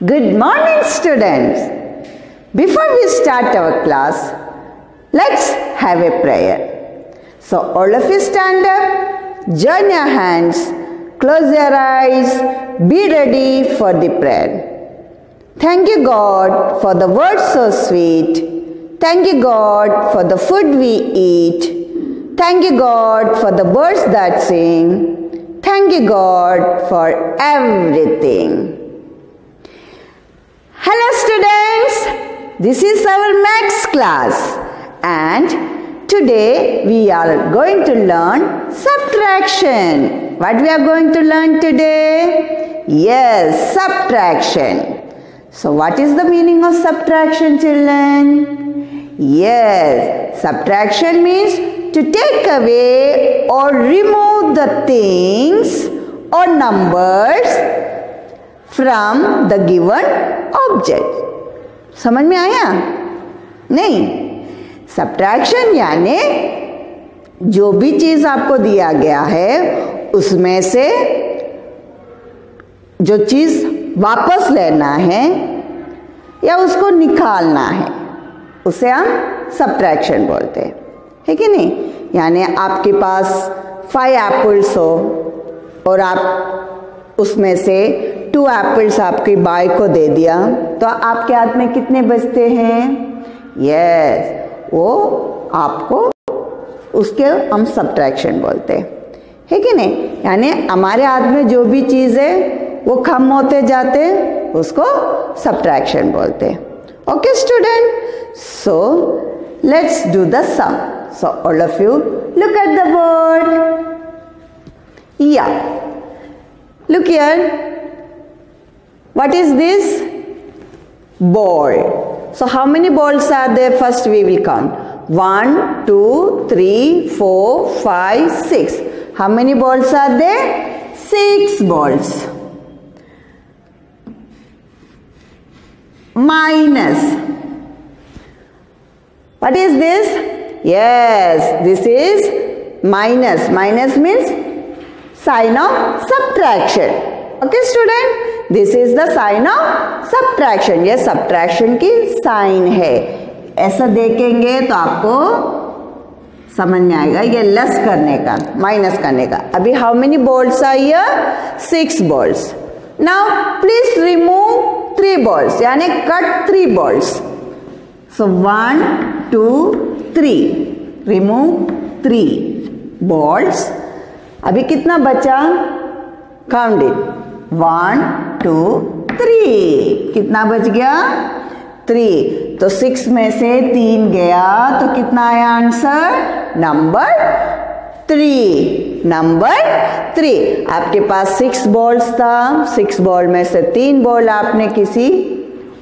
Good morning, students. Before we start our class, let's have a prayer. So, all of you stand up, join your hands, close your eyes, be ready for the prayer. Thank you, God, for the words so sweet. Thank you, God, for the food we eat. Thank you, God, for the birds that sing. Thank you, God, for everything. Hello, students. This is our max class, and today we are going to learn subtraction. What we are going to learn today? Yes, subtraction. So, what is the meaning of subtraction, children? Yes, subtraction means to take away or remove the things or numbers from the given object समझ में आया? नहीं. Subtraction यानी जो भी चीज़ आपको दिया गया है, उसमें से जो चीज़ वापस लेना है या उसको निकालना है, उसे हम सब्ट्रैक्शन बोलते हैं। है कि नहीं? यानी आपके पास फाइव एप्पल्स हो और आप उसमें से टू एप्पल्स आपकी बाय को दे दिया। तो आपके हाथ में कितने बचते हैं? यस वो आपको उसके हम सब्ट्रैक्शन बोलते हैं। है कि नहीं? यानी हमारे हाथ में जो भी चीज़ है, वो कम होते जाते, उसको सब्ट्रैक्शन बोलते हैं। Okay student so let's do the sum so all of you look at the word या look here what is this? Ball. So how many balls are there? First we will count. One two three four five six. How many balls are there? Six balls. Minus. What is this? Yes this is minus. Minus means sign of subtraction okay, student, this is the sign of subtraction. ये subtraction की sign है। ऐसा देखेंगे तो आपको समझ में आएगा ये लेस करने का माइनस करने का। अभी how many balls are here six balls now please remove three balls यानी cut three balls so one two three remove three balls अभी कितना बचा? Count it one two three कितना बच गया? थ्री तो सिक्स में से तीन गया तो कितना आया answer number three number three आपके पास सिक्स बॉल्स था सिक्स बॉल में से तीन बॉल आपने किसी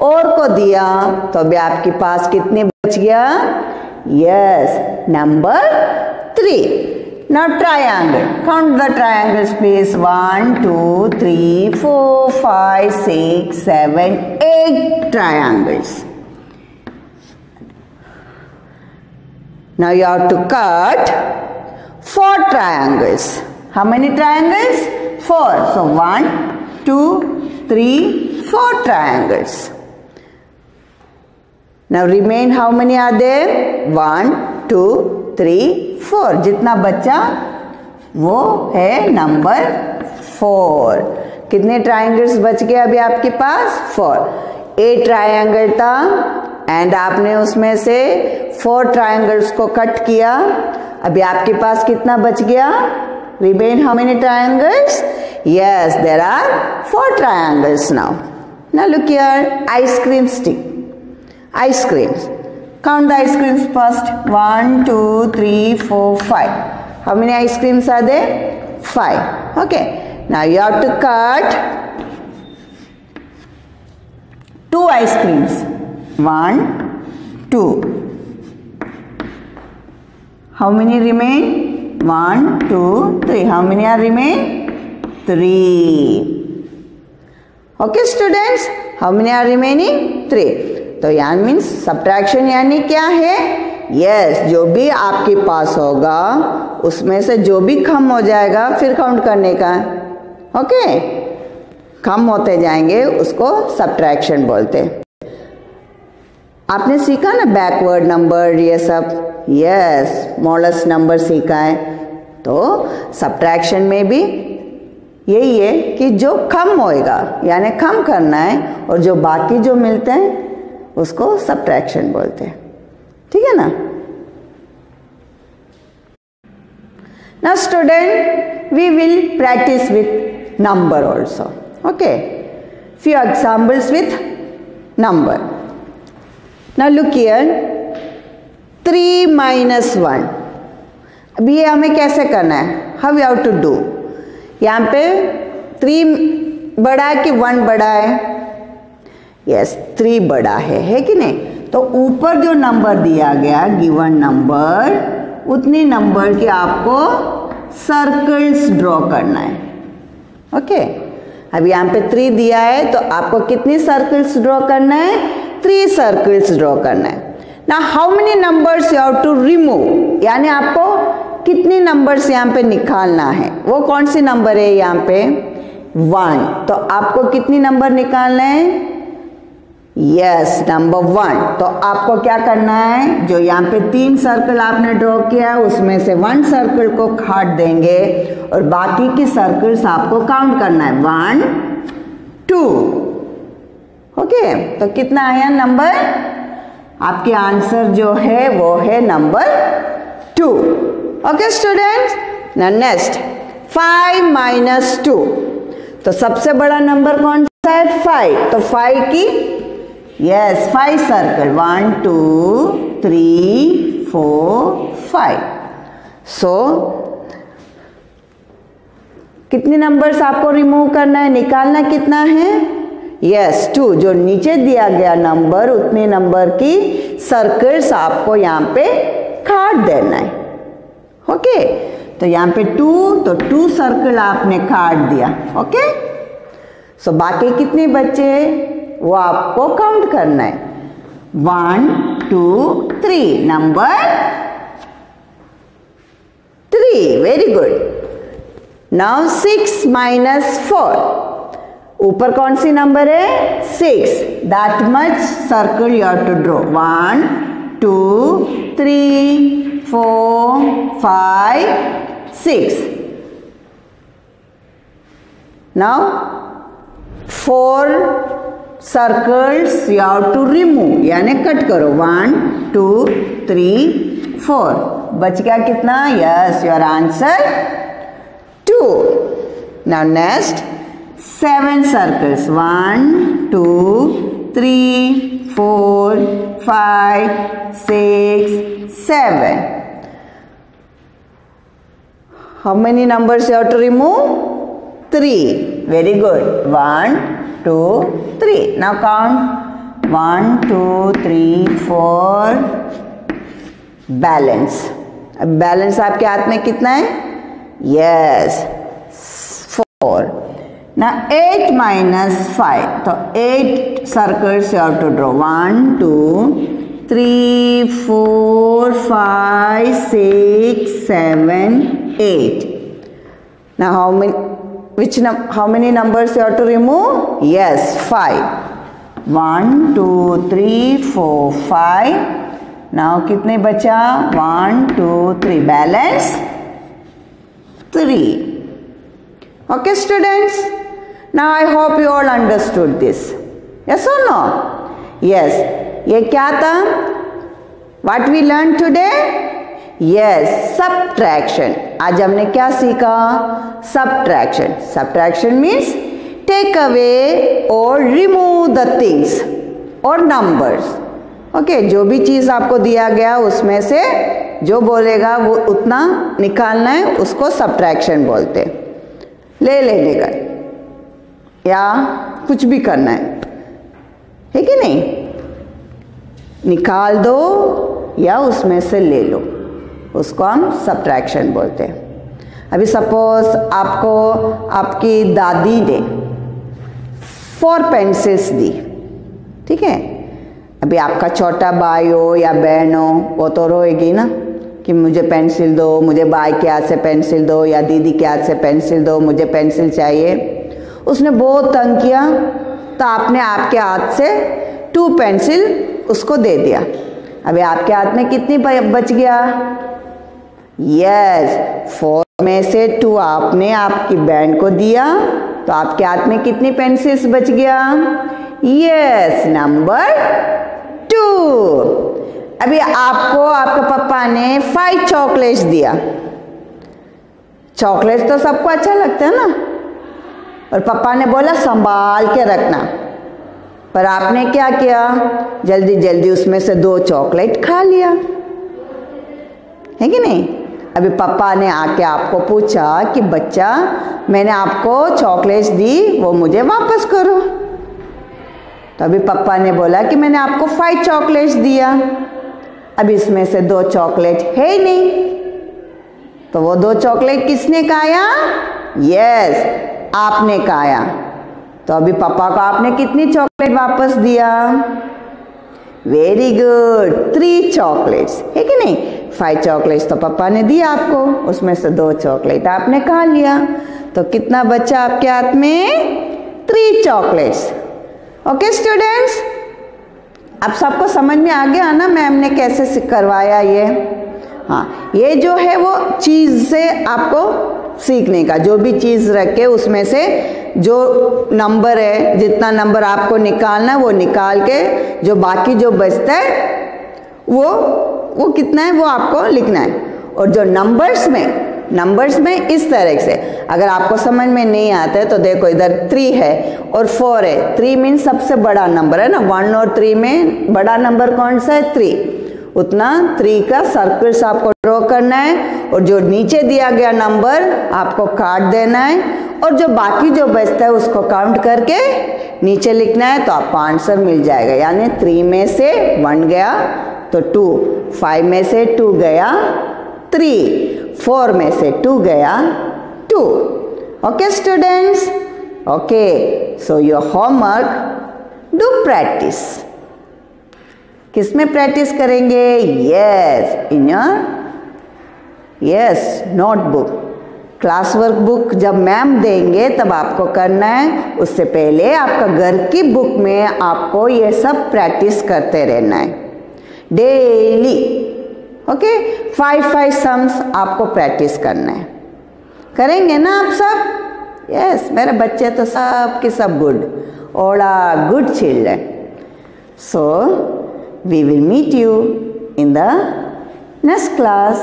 और को दिया तो अभी आपके पास कितने बच गया? Yes number three Now triangle. Count the triangles please. 1, 2, 3, 4, 5, 6, 7, 8 triangles. Now you have to cut 4 triangles. How many triangles? 4. So 1, 2, 3, 4 triangles. Now remain how many are there? 1, 2, 3, 4. जितना बचा वो है नंबर फोर कितने ट्राइंगल्स बच गए अभी आपके पास? फोर ए ट्राइंगल था एंड आपने उसमें से फोर ट्राइंगल्स को कट किया. अभी आपके पास कितना बच गया? Remain how many triangles yes there are four triangles now here. Ice cream stick. Ice creams. Count the ice creams first. 1, 2, 3, 4, 5. How many ice creams are there? 5. Okay. Now you have to cut 2 ice creams. 1, 2. How many remain? 1, 2, 3. How many are remain? 3. Okay students, how many are remaining? 3. तो यान means subtraction यानी क्या है? Yes yes, जो भी आपके पास होगा उसमें से जो भी कम हो जाएगा फिर काउंट करने का। Okay okay? कम होते जाएँगे उसको सब्ट्रैक्शन बोलते। आपने सीखा ना बैकवर्ड नंबर ये सब? यस मॉडल्स नंबर सीखा है। तो सब्ट्रैक्शन में भी यही है कि जो कम होएगा यानी कम करना है और जो बाकी जो मिलते हैं उसको सब्ट्रैक्शन बोलते हैं। ठीक है ना? ना student we will practice with number also okay few examples with number ना look here three minus one अभी ये हमें कैसे करना है? How you have to do यहाँ पे थ्री बड़ा है कि वन बड़ा है? यस थ्री बड़ा है है कि नहीं? तो ऊपर जो नंबर दिया गया गिवन नंबर उतनी नंबर की आपको सर्कल्स ड्रॉ करना है। ओके अब यहाँ पे थ्री दिया है तो आपको कितनी सर्कल्स ड्रॉ करना है? थ्री सर्कल्स ड्रॉ करना है। ना how many numbers you have to remove यानी आपको कितने नंबर्स यहाँ पे निकालना है? वो कौन सी नंबर है यहाँ पे? वन तो आपको कितनी नंबर निकालना है? यस नंबर वन तो आपको क्या करना है? जो यहाँ पे तीन सर्कल आपने ड्रॉ किया है, उसमें से वन सर्कल को काट देंगे और बाकी की सर्कल्स आपको काउंट करना है। वन टू ओके तो कितना आया नंबर आपके आंसर जो है, वो है number two okay students next five minus two तो सबसे बड़ा नंबर कौन सा है? फाइव तो फाइव की yes five circle one two three four five so कितने नंबर्स आपको रिमूव करना है? निकालना कितना है? यस yes, टू जो नीचे दिया गया नंबर उतने नंबर की सर्कल्स आपको यहाँ पे काट देना है। ओके तो यहाँ पे टू तो टू सर्कल आपने काट दिया। ओके सो बाकी कितने बच्चे वो आपको काउंट करना है। One two three number three very good now six minus four ऊपर कौन सी नंबर है? Six that much circle you to draw one two three four five six now four circles you have to remove यानी cut करो. One two three four बच गया कितना? Yes your answer two now next seven circles one two three four five six seven how many numbers you have to remove three very good one two three now count one two three four balance अब balance आपके हाथ में कितना है yes four 8 minus 5. So 8 circles you have to draw. 1, 2, 3, 4, 5, 6, 7, 8. Now how many which num how many numbers you have to remove? Yes, 5. 1, 2, 3, 4, 5. Now कितने बचा? 1, 2, 3. Balance 3. Okay students? Now I hope you all understood this. Yes or no? Yes. ये क्या था? What we learned today? Yes, subtraction. आज हमने क्या सीखा? Subtraction. Subtraction means take away और रिमूव द थिंग्स और numbers. ओके जो भी चीज़ आपको दिया गया उसमें से जो बोलेगा वो उतना निकालना है उसको सब्ट्रैक्शन बोलते ले लेने का या कुछ भी करना है है कि नहीं निकाल दो या उसमें से ले लो उसको हम सब्ट्रैक्शन बोलते हैं। अभी सपोज़ आपको आपकी दादी ने फोर पेंसिल्स दी, ठीक है? अभी आपका छोटा भाई हो या बहन हो, वो तो रोएगी ना कि मुझे पेंसिल दो, मुझे भाई के हाथ से पेंसिल दो या दीदी के हाथ से पेंसिल दो, मुझे पेंसिल चाहिए। उसने बहुत तंग किया तो आपने आपके हाथ से टू पेंसिल उसको दे दिया। अभी आपके हाथ में कितनी बच गया? यस फोर में से टू आपने आपकी बैंड को दिया तो आपके हाथ में कितनी पेंसिल्स बच गया? यस नंबर टू अभी आपको, आपके पापा ने फाइव चॉकलेट्स दिया। चॉकलेट्स तो सबको अच्छा लगता है ना? और पापा ने बोला, संभाल के रखना। पर आपने क्या किया? जल्दी जल्दी उसमें से दो चॉकलेट खा लिया। है कि नहीं? अभी पापा ने आके आपको पूछा कि, बच्चा, मैंने आपको चॉकलेट्स दी, वो मुझे वापस करो। तो अभी पापा ने बोला कि, मैंने आपको फाइव चॉकलेट्स दिया। अब इसमें से दो चॉकलेट है ही नहीं। तो वो दो चॉकलेट किसने खाया? यस आपने खाया। तो अभी पापा को आपने कितनी चॉकलेट वापस दिया? वेरी गुड थ्री चॉकलेट्स है कि नहीं? फाइव चॉकलेट्स तो पापा ने दिया आपको. उसमें से दो चॉकलेट आपने खा लिया. तो कितना बच्चा आपके हाथ में? थ्री चॉकलेट्स ओके स्टूडेंट्स अब सबको समझ में आ गया ना मैम ने कैसे करवाया ये? हाँ ये जो है वो चीज़ से आपको सीखने का, जो भी चीज़ रखे उसमें से जो नंबर है, जितना नंबर आपको निकालना है, वो निकाल के जो बाकी जो बचता है, वो वो कितना है, वो आपको लिखना है। और जो नंबर्स में नंबर्स में इस तरह से, अगर आपको समझ में नहीं आता है तो देखो इधर थ्री है और फोर है। थ्री मीन सबसे बड़ा नंबर है ना? वन और थ्री में बड़ा नंबर कौन सा है? थ्री उतना थ्री का सर्कल्स आपको ड्रॉ करना है और जो नीचे दिया गया नंबर आपको काट देना है और जो बाकी जो बचता है उसको काउंट करके नीचे लिखना है तो आपको आंसर मिल जाएगा। यानी थ्री में से वन गया तो टू फाइव में से टू गया थ्री फोर में से टू गया two okay students okay so your homework do practice किसमें प्रैक्टिस करेंगे? Yes in your yes notebook class work book जब मैम देंगे तब आपको करना है। उससे पहले आपका घर की बुक में आपको ये सब प्रैक्टिस करते रहना है। Daily okay five five sums आपको प्रैक्टिस करना है। करेंगे ना आप सब? यस yes, मेरे बच्चे तो सब के सब गुड ओड़ा good children so We will meet you in the next class.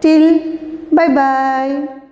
Till bye bye.